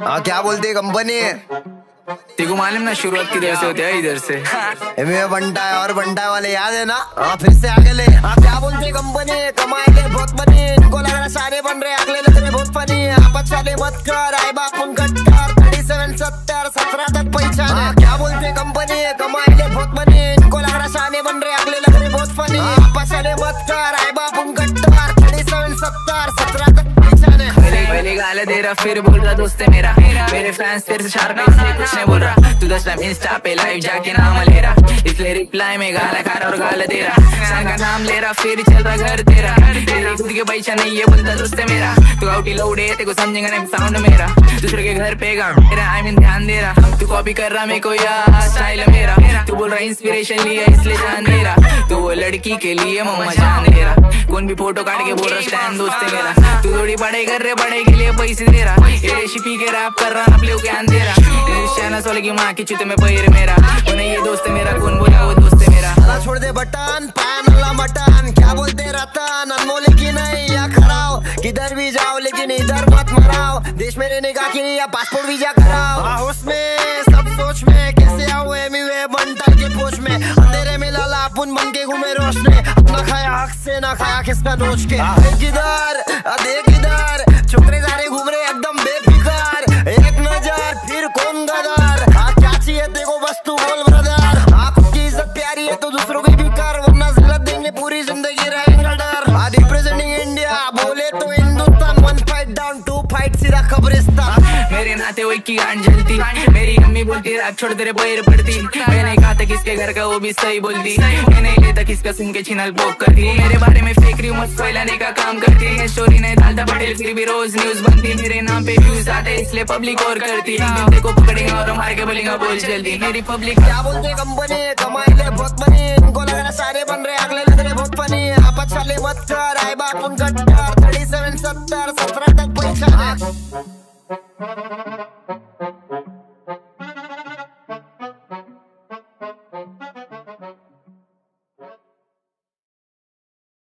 हाँ क्या बोलती है कंपनी तेको मालूम ना शुरुआत किधर से होती है इधर से। में बंटा है और बंटा वाले याद है ना? हाँ फिर से आगे ले। हाँ क्या बोलते है कंपनी कमाएँगे बहुत बनी इनको लग रहा सारे बन रहे अगले लग रहे बहुत फनी आपस वाले मत कर आए बाप उन कट्टर थर्टी सेवन सत्तर सत्रह तक पहचान हाँ, क्या बोलते कंपनी कमाएँगे बहुत बनी इनको लग रहा सारे बन रहे अगले लग रहे बहुत फनी आपस वाले मत कर आए बाप उन कट्टर थर्टी सेवन सत्तर सत्रह पहले दे रहा फिर बोल रहा दोस्त मेरा। मेरे फैंस तेरे से शार्प है, इसलिए कुछ नहीं बोल रहा। तू दस टाइम इंस्टा पे लाइव जाके नाम ले रहा। इसलिए रिप्लाई में गाला खा रहा और गाल दे रहा का नाम ले रहा, फिर चल रहा घर तेरा। तेरी खुद के पैसा नहीं ये बोलता दोस्त है मेरा। तू आउटी लोड है तेको समझेगा नहीं साउंड मेरा। दूसरे के घर पे गा मेरा आई मीन ध्यान दे रहा। तू कॉपी कर रहा मेरे को यार स्टाइल बोल रहा इंस्पिरेशन लिया इसलिए जान रहा। तू वो लड़की के लिए मम्मा जान रहा। कौन भी फ़ोटो काट के बोल रहा स्टैंड दोस्त मेरा तू थोड़ी पढ़ाई कर रहे पढ़ाई के लिए पैसे दे रहा। रेसिपी के रैप कर रहा आप लोग ज्ञान रहा। शहना सोले की माँ की चुत में पैर मेरा। कौन ये दोस्त मेरा, कौन बोला वो दोस्त मेरा? छोड़ दे बटन, पैन अल्लाह मटन क्या बोलते रतन, अनमोल की नहीं, या खराओ किधर भी जाओ, लेकिन इधर मत मराओ। देश में रहने का कि या पासपोर्ट वीज़ा कराओ। के घूमे रोशने। अपना खाया हक से ना खाया किसका नोच के? इधर देख। फाइट सीधा कब्रिस्तान मेरे नाते वही की गांड जलती। मेरी अम्मी बोलती रैप छोड़ तेरे पैर पड़ती। मैंने कहा था किसके घर का वो भी सही बोलती। मैं नहीं लेता किसका सुन के छिनल पोक करती। मेरे बारे में फेक रही मत फैलाने का काम करती। है स्टोरी नहीं डालता पटेल फिर भी रोज न्यूज़ बनती। मेरे नाम पे व्यूज़ आते इसलिए पब्लिक और करती। बंदे को पकड़ेगा और मार के बोलेगा बोल जल्दी। मेरी पब्लिक क्या बोलते कंपनी कमाएँगे बहुत मनी इनको लग रहा सारे बन रहे अगले लग रहे बहुत फनी। आपस वाले मत कर आए बाप उन कट्टर थर्टी सेवन सत्तर सत्रह तक पहुँचा